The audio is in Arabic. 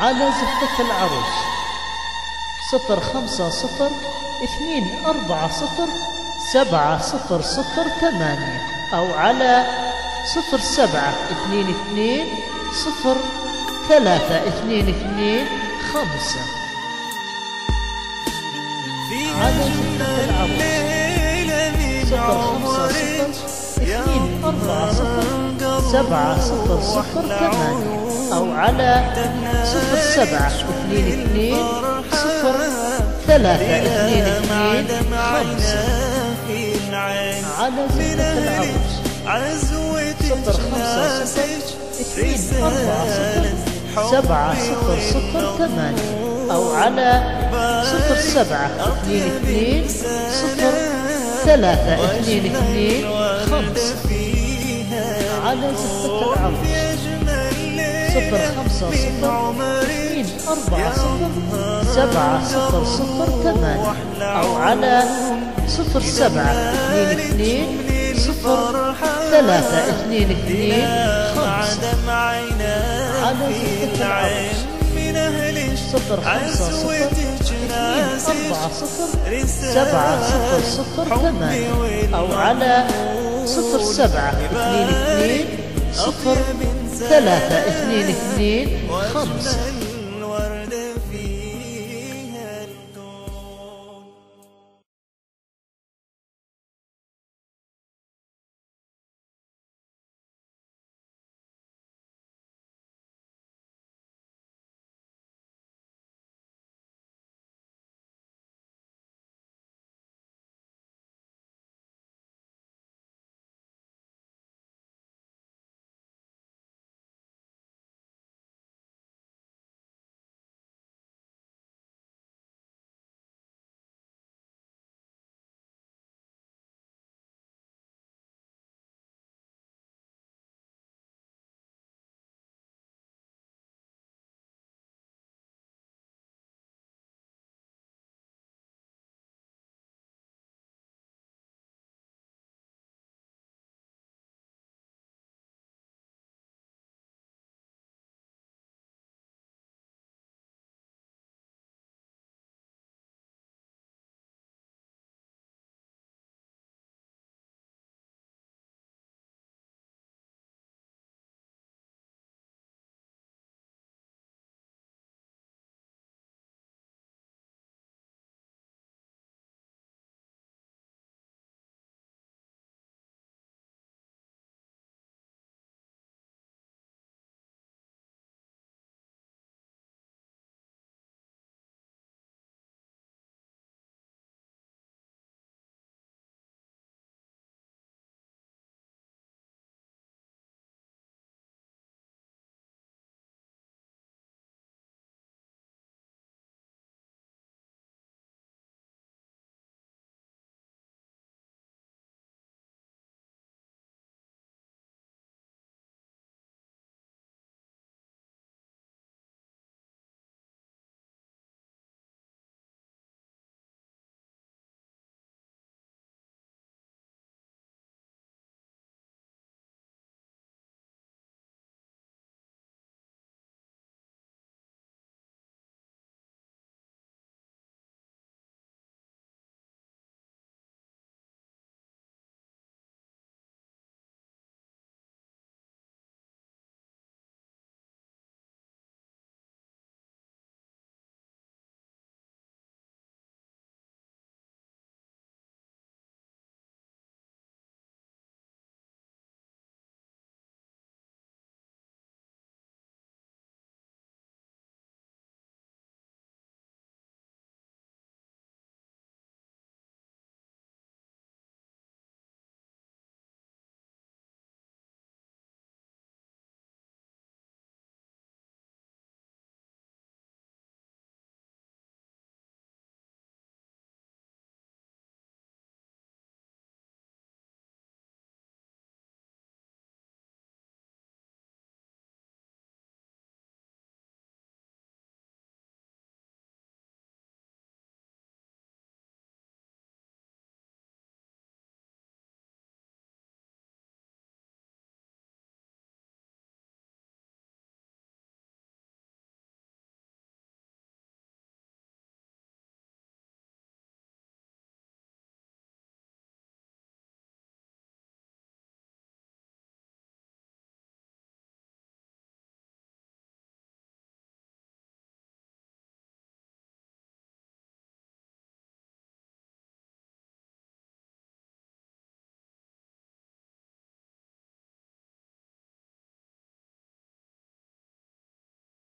على زفة العروس. صفر خمسة صفر اثنين أربعة صفر سبعة صفر صفر ثمانية أو على صفر سبعة اثنين اثنين صفر ثلاثة اثنين اثنين خمسة. على زفة العروس. صفر خمسة صفر اثنين أربعة صفر سبعة صفر صفر ثمانية. أو على صفر سبعة اثنين اثنين صفر ثلاثة اثنين اثنين خمسة. على زفة العروس صفر خمسة صفر اثنين أربعة صفر سبعة صفر صفر ثمانية. أو على صفر سبعة اثنين اثنين صفر ثلاثة اثنين اثنين خمسة. على زفة العروس صفر خمسة صفر. اثنين أربعة صفر. سبعة صفر صفر ثمانية. أو على صفر سبعة اثنين اثنين صفر ثلاثة اثنين اثنين خمسة. على زفة العروس صفر خمسة صفر أربعة صفر سبعة صفر صفر ثمانية. أو على صفر سبعة اثنين اثنين صفر ثلاثة اثنين اثنين خمسة.